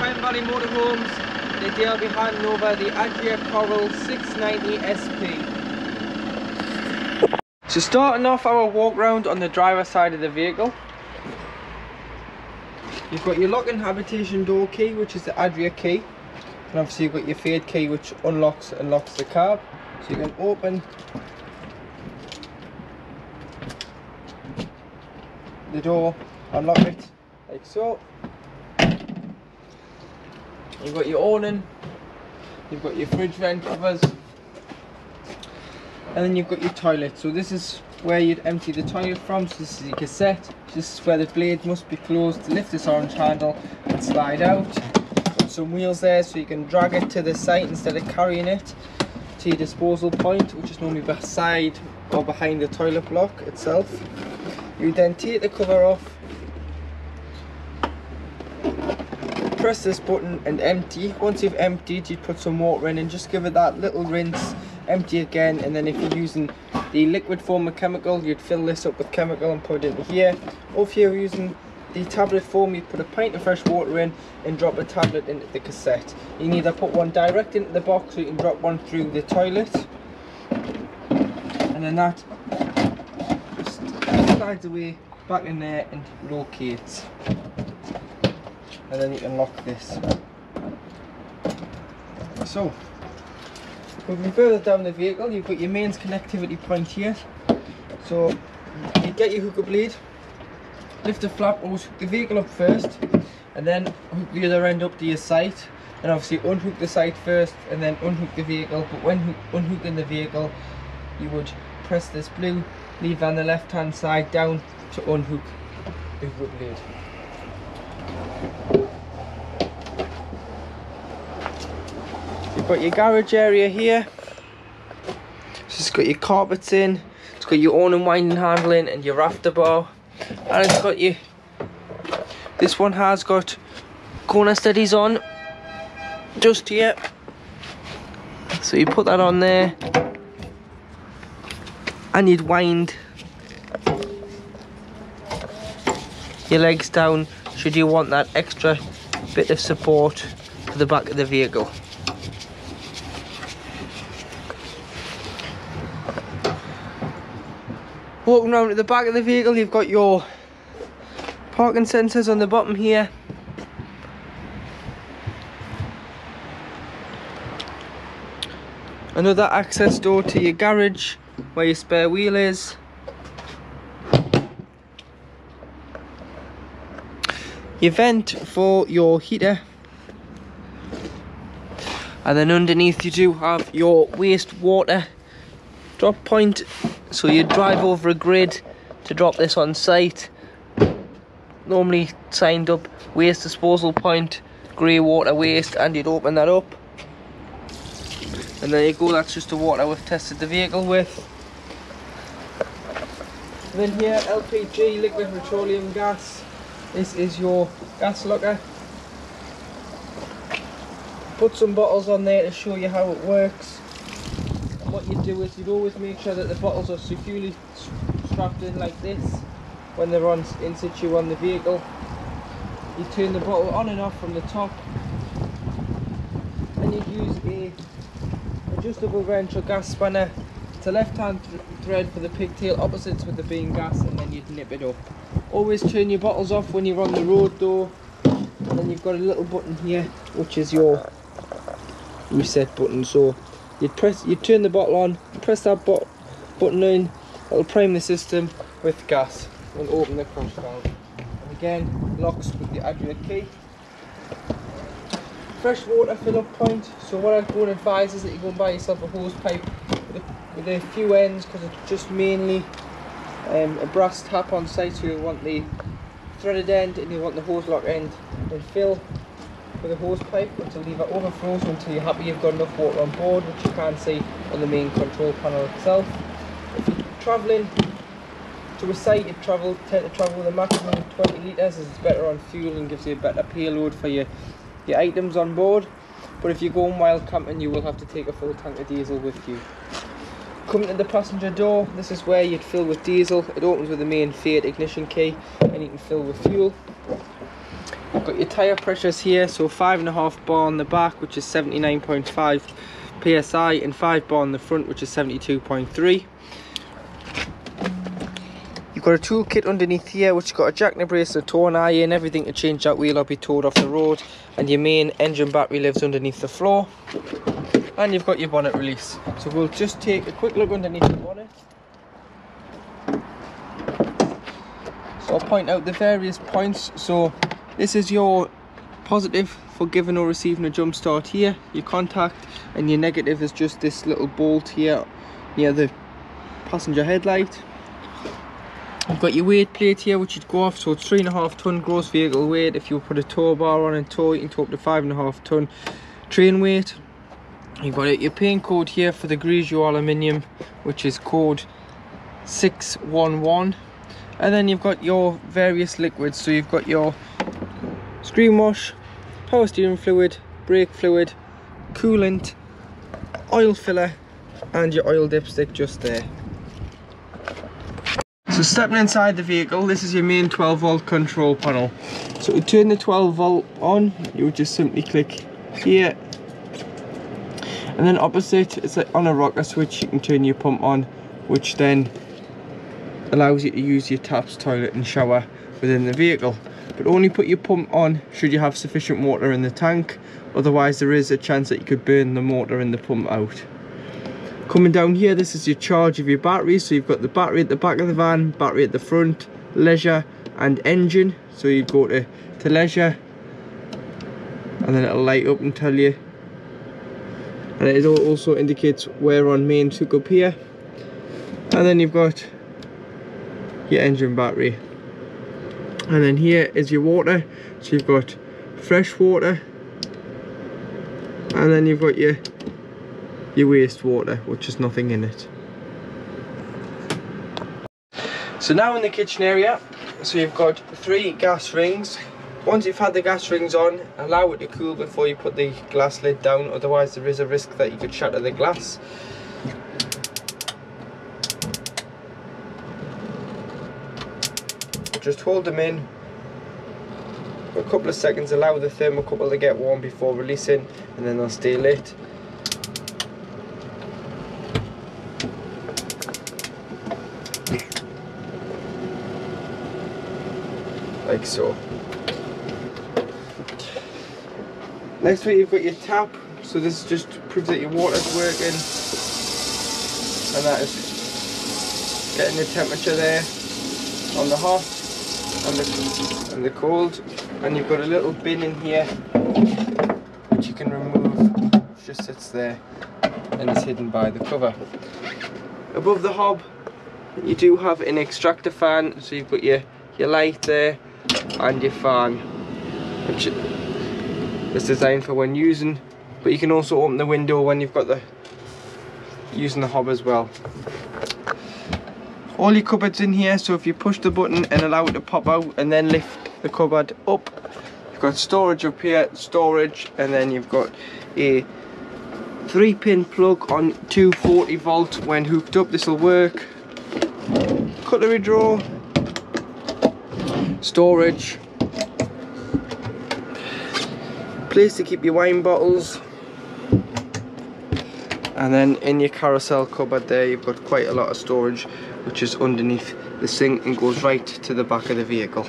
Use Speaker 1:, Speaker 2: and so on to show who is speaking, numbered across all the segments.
Speaker 1: Tyne Valley Motorhomes. Today I'll be the Adria Coral 690 SP. So starting off our walk round on the driver's side of the vehicle. You've got your lock and habitation door key which is the Adria key. And obviously you've got your Fiat key which unlocks and locks the cab. So you can open the door, unlock it like so. You've got your awning, you've got your fridge vent covers, and then you've got your toilet. So this is where you'd empty the toilet from. So this is your cassette. This is where the blade must be closed to lift this orange handle and slide out. Got some wheels there so you can drag it to the site instead of carrying it to your disposal point, which is normally beside or behind the toilet block itself. You then take the cover off press this button and empty. Once you've emptied, you'd put some water in and just give it that little rinse, empty again, and then if you're using the liquid form of chemical, you'd fill this up with chemical and put it in here. Or if you're using the tablet form, you'd put a pint of fresh water in and drop a tablet into the cassette. You can either put one direct into the box or you can drop one through the toilet. And then that just slides away back in there and locates and then you can lock this. So, moving further down the vehicle, you've got your mains connectivity point here. So, you get your hook-up lead, lift the flap, always hook the vehicle up first, and then hook the other end up to your site. And obviously unhook the site first, and then unhook the vehicle. But when unhooking the vehicle, you would press this blue lever on the left hand side down to unhook the hook-up lead. You've got your garage area here. So it's got your carpets in. It's got your on and winding handling and your rafter bar. And it's got your... This one has got corner steadies on. Just here. So you put that on there. And you'd wind your legs down should you want that extra bit of support for the back of the vehicle. Walking around to the back of the vehicle you've got your parking sensors on the bottom here. Another access door to your garage where your spare wheel is. Vent for your heater. And then underneath you do have your wastewater drop point. So you drive over a grid to drop this on site. Normally signed up waste disposal point grey water waste and you'd open that up. And there you go that's just the water we've tested the vehicle with. And then here LPG liquid petroleum gas this is your gas locker. Put some bottles on there to show you how it works. And what you do is you'd always make sure that the bottles are securely strapped in like this when they're on in situ on the vehicle. You turn the bottle on and off from the top and you use a adjustable wrench or gas spanner to left hand th thread for the pigtail opposites with the bean gas and then you'd nip it up. Always turn your bottles off when you're on the road though. And then you've got a little button here, which is your reset button. So you press, you turn the bottle on, press that bot button in, it'll prime the system with gas and open the crash valve. And again, locks with the Adria key. Fresh water fill up point. So what I'd go and advise is that you go and buy yourself a hose pipe with a, with a few ends because it's just mainly um, a brass tap on site so you want the threaded end and you want the hose lock end and fill with a hose pipe until leave it overflows until you're happy you've got enough water on board which you can see on the main control panel itself. If you're travelling to a site you travel tend to travel with a maximum of 20 litres as it's better on fuel and gives you a better payload for your, your items on board but if you're going wild camping you will have to take a full tank of diesel with you. Coming to the passenger door, this is where you'd fill with diesel. It opens with the main Fiat ignition key and you can fill with fuel. You've got your tyre pressures here, so five and a half bar on the back, which is 79.5 psi, and five bar on the front, which is 72.3. You've got a toolkit underneath here, which has got a jack in the brace, a torn and everything to change that wheel or be towed off the road, and your main engine battery lives underneath the floor. And you've got your bonnet release. So we'll just take a quick look underneath the bonnet. So I'll point out the various points. So this is your positive for giving or receiving a jump start here, your contact, and your negative is just this little bolt here near the passenger headlight. You've got your weight plate here which you'd go off, so it's three and a half ton gross vehicle weight. If you put a tow bar on and tow, you can tow up to five and a half ton train weight. You've got your paint code here for the Grigio aluminium, which is code 611 and then you've got your various liquids. So you've got your screen wash power steering fluid brake fluid coolant oil filler and your oil dipstick just there. So stepping inside the vehicle this is your main 12 volt control panel. So to turn the 12 volt on you would just simply click here and then opposite it's like on a rocker switch you can turn your pump on which then allows you to use your taps, toilet and shower within the vehicle. But only put your pump on should you have sufficient water in the tank, otherwise there is a chance that you could burn the motor and the pump out. Coming down here, this is your charge of your batteries. So you've got the battery at the back of the van, battery at the front, leisure and engine. So you go to, to leisure and then it'll light up and tell you. And it also indicates where on main took up here. And then you've got your engine battery. And then here is your water. So you've got fresh water. And then you've got your your waste water which is nothing in it. So now in the kitchen area so you've got three gas rings once you've had the gas rings on allow it to cool before you put the glass lid down otherwise there is a risk that you could shatter the glass. Just hold them in for a couple of seconds allow the thermocouple to get warm before releasing and then they'll stay lit. Like so next week you've got your tap so this just proves that your water's working. And that is getting the temperature there on the hot and the, and the cold. And you've got a little bin in here which you can remove it just sits there and is hidden by the cover. Above the hob you do have an extractor fan. So you've got your your light there and your fan which is designed for when using but you can also open the window when you've got the using the hob as well. All your cupboards in here so if you push the button and allow it to pop out and then lift the cupboard up you've got storage up here storage and then you've got a three pin plug on 240 volt when hooked up. This will work. Cutlery drawer. Storage place to keep your wine bottles and then in your carousel cupboard there you've got quite a lot of storage which is underneath the sink and goes right to the back of the vehicle.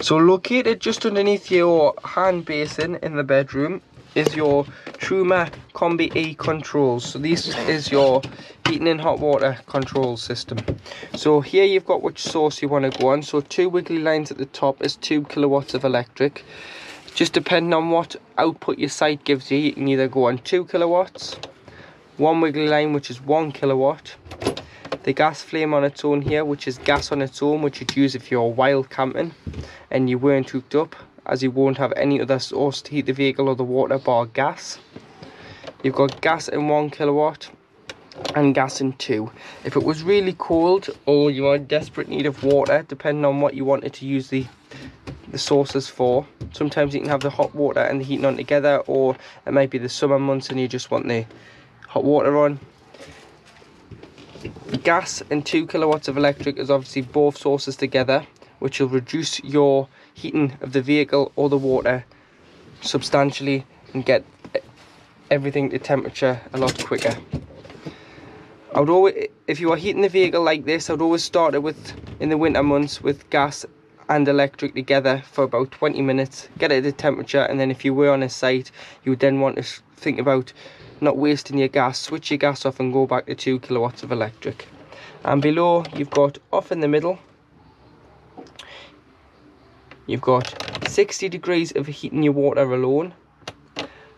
Speaker 1: So located just underneath your hand basin in the bedroom is your Truma Combi E controls. So this is your heating and hot water control system. So here you've got which source you want to go on. So two wiggly lines at the top is two kilowatts of electric. Just depending on what output your site gives you, you can either go on two kilowatts, one wiggly line which is one kilowatt, the gas flame on its own here which is gas on its own which you'd use if you're wild camping and you weren't hooked up as you won't have any other source to heat the vehicle or the water bar gas. You've got gas in one kilowatt and gas in two. If it was really cold or you are in desperate need of water depending on what you wanted to use the the sources for sometimes you can have the hot water and the heating on together or it might be the summer months and you just want the hot water on gas and 2 kilowatts of electric is obviously both sources together which will reduce your
Speaker 2: heating of the vehicle or the water substantially and get everything to temperature a lot quicker. I would always, if you are heating the vehicle like this, I would always start it with, in the winter months, with gas and electric together for about 20 minutes, get it at temperature, and then if you were on a site, you would then want to think about not wasting your gas, switch your gas off and go back to 2 kilowatts of electric. And below, you've got off in the middle, you've got 60 degrees of heating your water alone,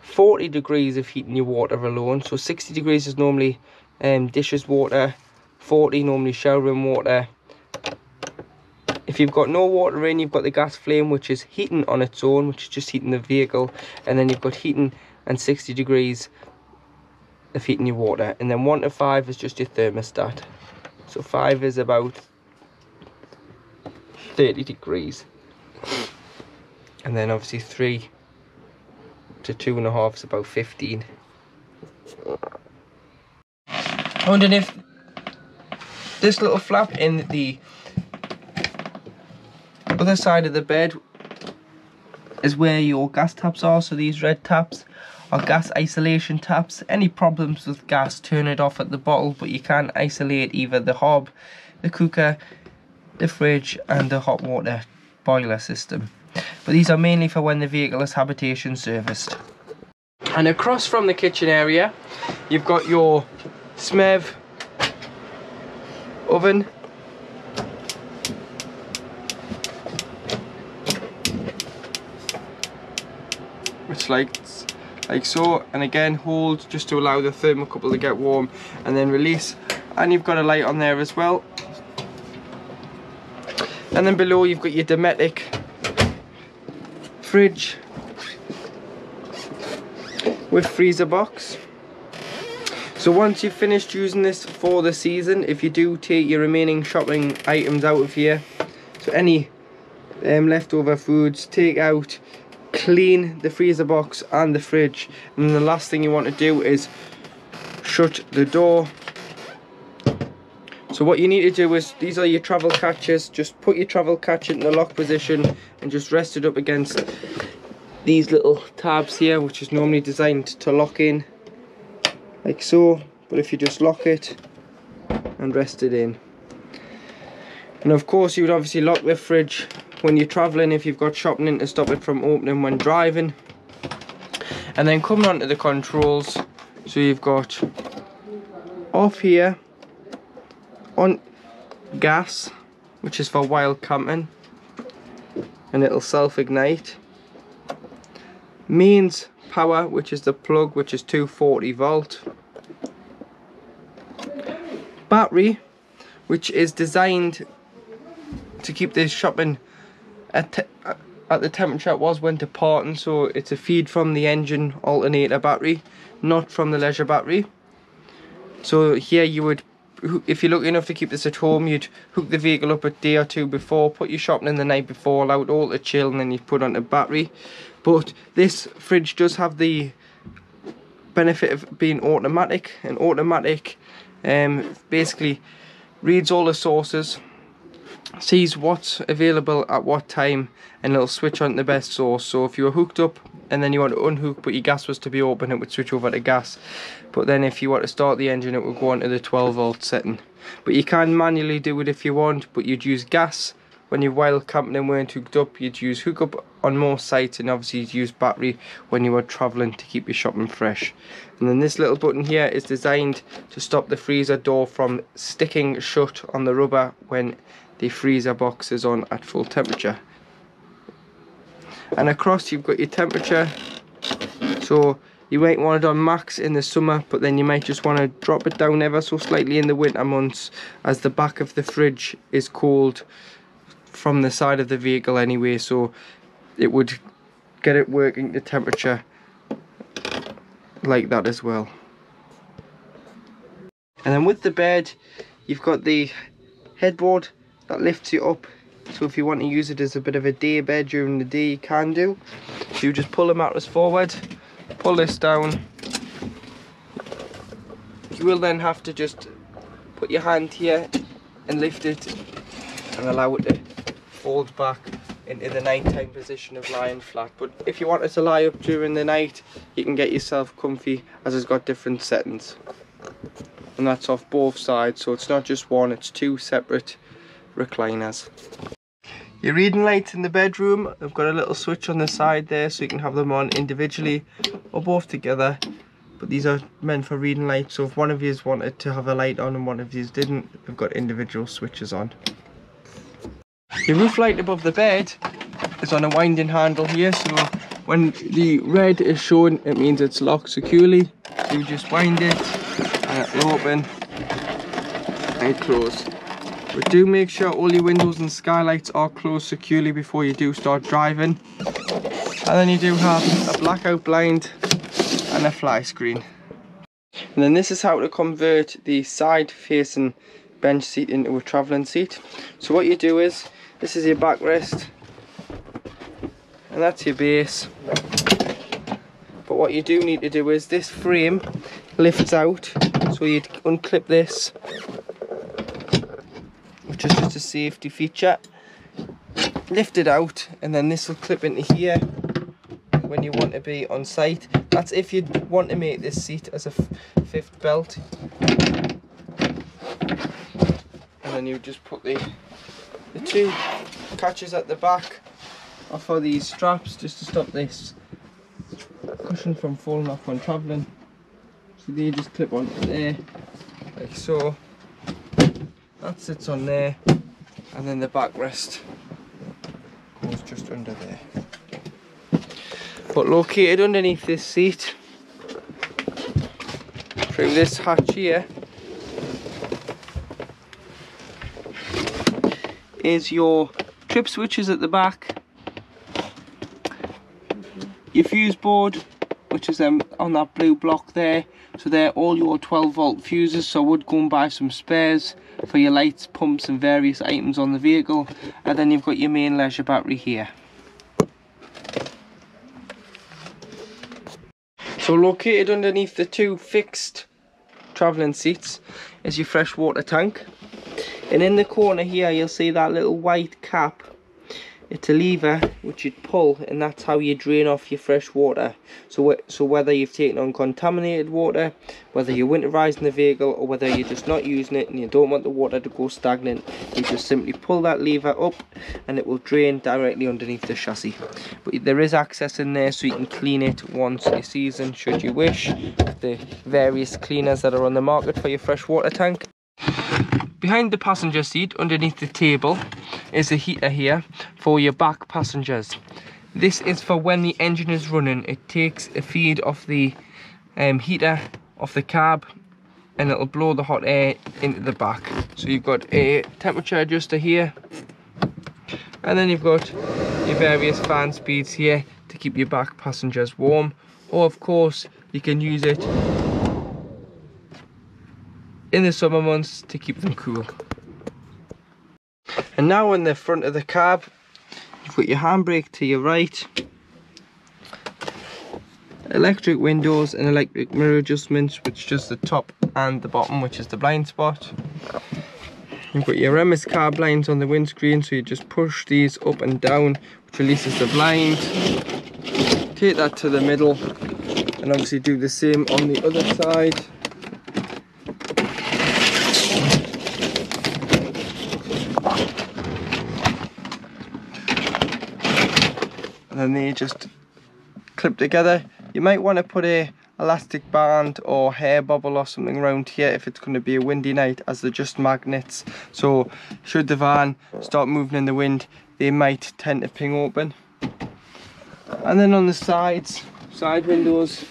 Speaker 2: 40 degrees of heating your water alone. So 60 degrees is normally um, dishes water, 40 normally showering water. You've got no water in, you've got the gas flame, which is heating on its own, which is just heating the vehicle. And then you've got heating and 60 degrees of heating your water. And then 1 to 5 is just your thermostat. So 5 is about 30 degrees. And then obviously 3 to 2.5 is about 15. I wondering if this little flap in the other side of the bed is where your gas taps are. So these red taps are gas isolation taps. Any problems with gas, turn it off at the bottle, but you can isolate either the hob, the cooker, the fridge and the hot water boiler system. But these are mainly for when the vehicle is habitation serviced. And across from the kitchen area, you've got your Smev oven like like so. And again hold just to allow the thermocouple to get warm and then release. And you've got a light on there as well. And then below you've got your Dometic fridge with freezer box. So once you've finished using this for the season, if you do take your remaining shopping items out of here, so any um, leftover foods, take out, clean the freezer box and the fridge. And the last thing you want to do is shut the door. So what you need to do is, these are your travel catches, just put your travel catch in the lock position and just rest it up against these little tabs here, which is normally designed to lock in like so but if you just lock it and rest it in and of course you would obviously lock the fridge when you're traveling if you've got shopping in to stop it from opening when driving. And then coming on to the controls so you've got off here on gas which is for wild camping and it'll self-ignite. Mains power which is the plug which is 240 volt. Battery which is designed to keep this shopping at, at the temperature it was when departing so it's a feed from the engine alternator battery not from the leisure battery. So here you would if you're lucky enough to keep this at home you'd hook the vehicle up a day or two before put your shopping in the night before allow it all to chill and then you put on the battery. But this fridge does have the benefit of being automatic and automatic um, basically reads all the sources sees what's available at what time and it'll switch on the best source. So if you were hooked up and then you want to unhook but your gas was to be open it would switch over to gas. But then if you want to start the engine it would go on to the 12 volt setting. But you can manually do it if you want but you'd use gas. When you're wild camping and weren't hooked up you'd use hookup on more sites and obviously you'd use battery when you were traveling to keep your shopping fresh. And then this little button here is designed to stop the freezer door from sticking shut on the rubber when the freezer box is on at full temperature. And across you've got your temperature. So you might want it on max in the summer but then you might just want to drop it down ever so slightly in the winter months as the back of the fridge is cold from the side of the vehicle anyway so it would get it working the temperature like that as well. And then with the bed you've got the headboard that lifts you up so if you want to use it as a bit of a day bed during the day you can do so you just pull the mattress forward pull this down you will then have to just put your hand here and lift it and allow it to fold back into the nighttime position of lying flat. But if you wanted to lie up during the night, you can get yourself comfy as it's got different settings. And that's off both sides, so it's not just one, it's two separate recliners. Your reading lights in the bedroom, I've got a little switch on the side there so you can have them on individually or both together. But these are meant for reading lights, so if one of you wanted to have a light on and one of you didn't, they've got individual switches on. The roof light above the bed is on a winding handle here, so when the red is shown, it means it's locked securely. You just wind it, and it will open and close. But do make sure all your windows and skylights are closed securely before you do start driving. And then you do have a blackout blind and a fly screen. And then this is how to convert the side facing bench seat into a travelling seat. So what you do is, this is your backrest and that's your base. But what you do need to do is this frame lifts out so you'd unclip this which is just a safety feature. Lift it out and then this will clip into here when you want to be on site. That's if you want to make this seat as a fifth belt. And then you just put the the two catches at the back off of these straps just to stop this cushion from falling off when travelling. So they just clip onto there like so that sits on there and then the backrest goes just under there. But located underneath this seat through this hatch here is your trip switches at the back your fuse board which is um, on that blue block there so they're all your 12 volt fuses so I would go and buy some spares for your lights, pumps and various items on the vehicle and then you've got your main leisure battery here. So located underneath the two fixed travelling seats is your freshwater tank and in the corner here you'll see that little white cap it's a lever which you'd pull and that's how you drain off your fresh water. So so whether you've taken on contaminated water whether you're winterizing the vehicle or whether you're just not using it and you don't want the water to go stagnant you just simply pull that lever up and it will drain directly underneath the chassis. But there is access in there so you can clean it once a season should you wish with the various cleaners that are on the market for your fresh water tank Behind the passenger seat, underneath the table, is a heater here for your back passengers. This is for when the engine is running. It takes a feed off the um, heater off the cab and it'll blow the hot air into the back. So you've got a temperature adjuster here and then you've got your various fan speeds here to keep your back passengers warm or of course you can use it in the summer months to keep them cool. And now in the front of the cab, you've got your handbrake to your right, electric windows and electric mirror adjustments, which just the top and the bottom, which is the blind spot. You've got your MS car blinds on the windscreen, so you just push these up and down, which releases the blind. Take that to the middle, and obviously do the same on the other side. Then they just clip together. You might want to put a elastic band or hair bubble or something around here if it's going to be a windy night as they're just magnets. So should the van start moving in the wind, they might tend to ping open. And then on the sides, side windows,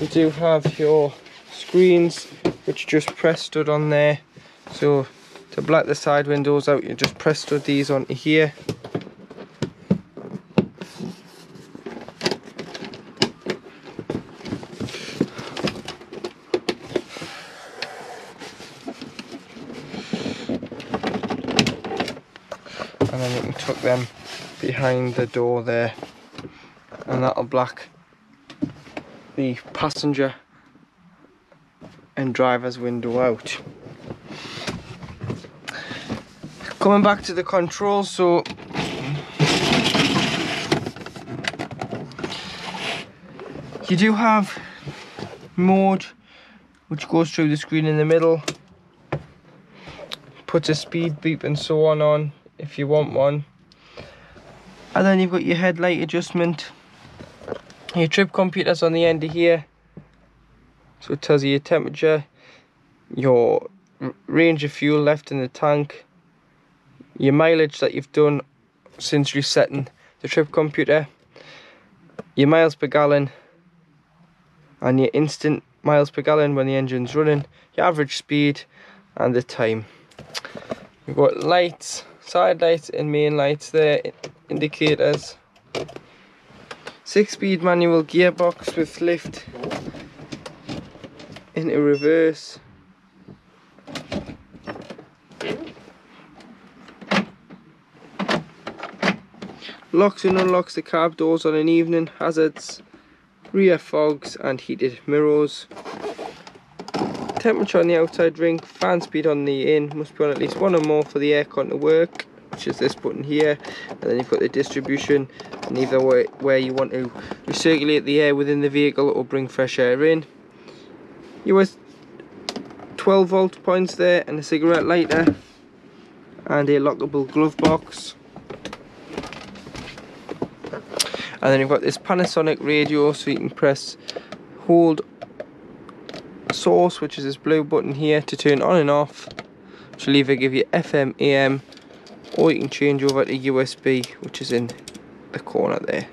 Speaker 2: you do have your screens which just press stud on there. So to black the side windows out, you just press stud these onto here behind the door there. And that'll block the passenger and driver's window out. Coming back to the controls so you do have mode which goes through the screen in the middle puts a speed beep and so on on if you want one. And then you've got your headlight adjustment. Your trip computer's on the end of here. So it tells you your temperature, your range of fuel left in the tank, your mileage that you've done since resetting the trip computer, your miles per gallon, and your instant miles per gallon when the engine's running, your average speed, and the time. You've got lights, side lights and main lights there, indicators. Six speed manual gearbox with lift into reverse. Locks and unlocks the cab doors on an evening, hazards, rear fogs and heated mirrors. Temperature on the outside ring, fan speed on the in, must be on at least one or more for the aircon to work, which is this button here. And then you've got the distribution, and either way, where you want to recirculate the air within the vehicle or bring fresh air in. Us 12 volt points there and a cigarette lighter and a lockable glove box. and then you've got this Panasonic radio so you can press hold source which is this blue button here to turn on and off. Which will either give you FM AM or you can change over to USB which is in the corner there